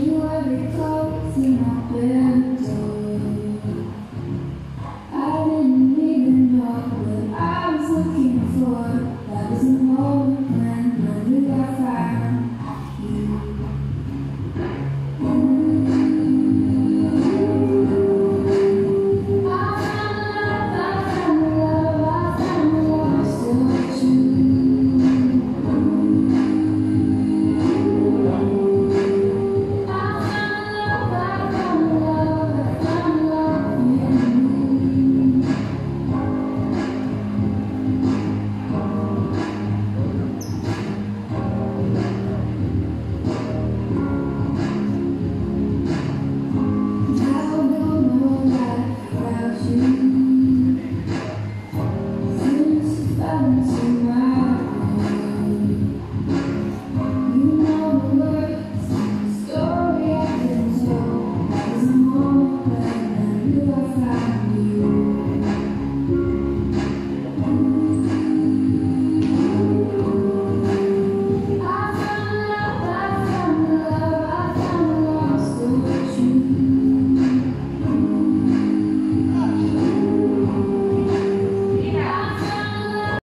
You are the clothes in my bed.